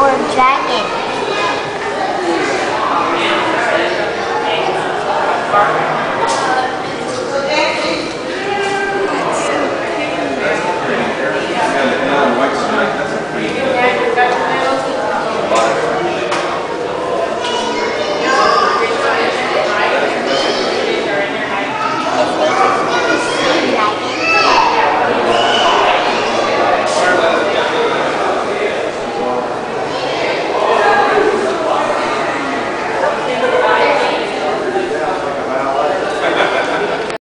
or dragon.